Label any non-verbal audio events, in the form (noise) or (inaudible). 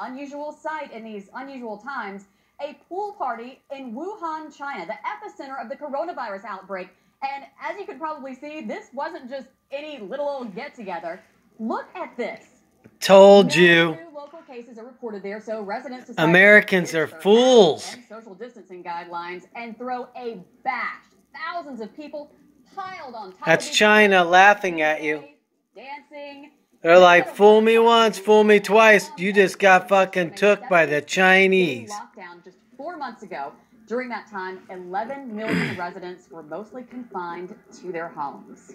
Unusual sight in these unusual times. A pool party in Wuhan, China, the epicenter of the coronavirus outbreak. And as you can probably see, this wasn't just any little old get together. Look at this. Told No you. new local cases are reported there, so residents Americans are fools. and social distancing guidelines and throw a bash. Thousands of people piled on top That's China laughing at you. dancing. They're like, fool me once, fool me twice. You just got fucking took by the Chinese. Lockdown just four months ago. During that time, 11 million (clears throat) residents were mostly confined to their homes.